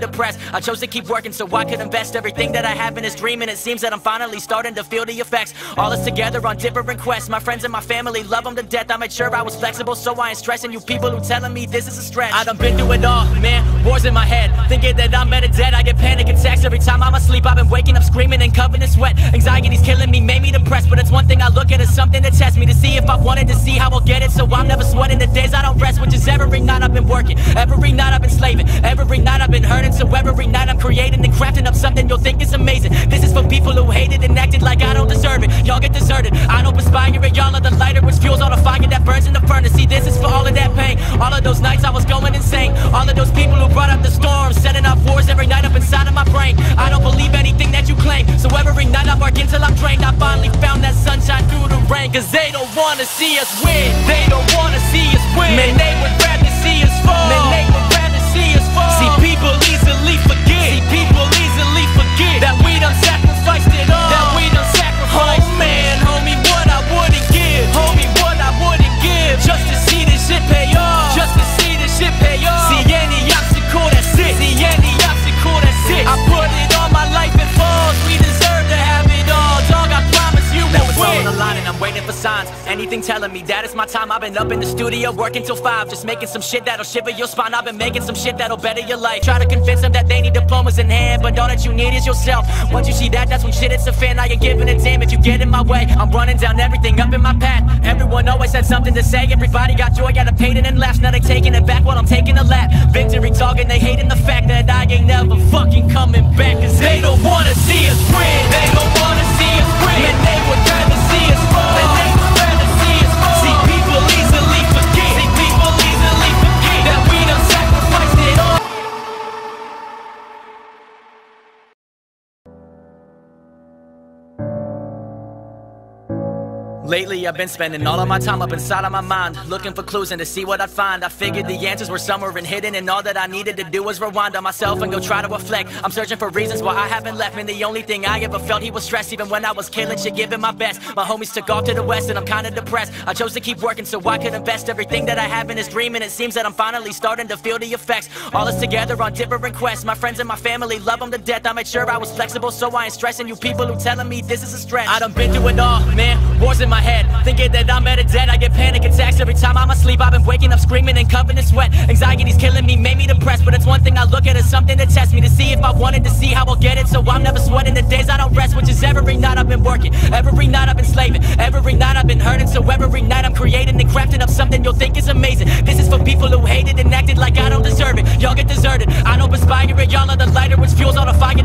depressed. I chose to keep working so I could invest everything that I have in this dream And it seems that I'm finally starting to feel the effects. All is together on different quests. My friends and my family love them to death. I made sure I was flexible so I ain't stressing. You people who telling me this is a stretch. I done been through it all, man, wars in my head. Thinking that I'm better dead I get panic attacks every time I'm asleep I've been waking up screaming and covered in sweat. Anxiety's killing me, made me depressed But it's one thing I look at as something to test me To see if I wanted to see how I'll get it. So I'm never sweating the days I don't rest Which is every night I've been working. Every night I've been slaving. Every night I've been hurting So every night I'm creating and crafting up something you'll think is amazing. This is for people who hated and acted like I don't deserve it. Y'all get deserted, I don't perspire it. Y'all are the lighter which fuels all the fire that burns in the furnace. See this is for all of that pain. All of those nights I was going insane. All of those people who brought up the storm Setting off wars every night up inside of my brain. I don't believe anything that you claim. So every night I bark until I'm drained. I finally found that sunshine through the rain. Cause they don't wanna see us win. They don't wanna see us win. Man, they would rather waiting for signs. Anything telling me that it's my time. I've been up in the studio working till five Just making some shit that'll shiver your spine. I've been making some shit that'll better your life. Try to convince them that they need diplomas in hand But all that you need is yourself. Once you see that, that's when shit hits a fan. I ain't giving a damn if you get in my way. I'm running down everything up in my path. Everyone always had something to say. Everybody got joy out of pain and laughs Now they taking it back while I'm taking a lap. Victory talking, they hating the fact that I ain't never Lately, I've been spending all of my time up inside of my mind, looking for clues and to see what I'd find. I figured the answers were somewhere and hidden, and all that I needed to do was rewind on myself and go try to reflect. I'm searching for reasons why I haven't left, and the only thing I ever felt he was stressed, even when I was killing shit, giving my best. My homies took off to the west, and I'm kinda depressed. I chose to keep working so I could invest everything that I have in this dream, and it seems that I'm finally starting to feel the effects. All is together on different quests. My friends and my family love them to death. I made sure I was flexible so I ain't stressing you people who telling me this is a stretch. I done been through it all, man. Wars in my head, thinking that I'm better dead. I get panic attacks every time I'm asleep. I've been waking up screaming and covered in sweat. Anxiety's killing me, made me depressed. But it's one thing I look at as something to test me to see if I wanted to see how I'll get it. So I'm never sweating the days I don't rest, which is every night I've been working. Every night I've been slaving. Every night I've been hurting. So every night I'm creating and crafting up something you'll think is amazing. This is for people who hated and acted like I don't deserve it. Y'all get deserted. I don't perspire it. Y'all are the lighter which fuels all the fire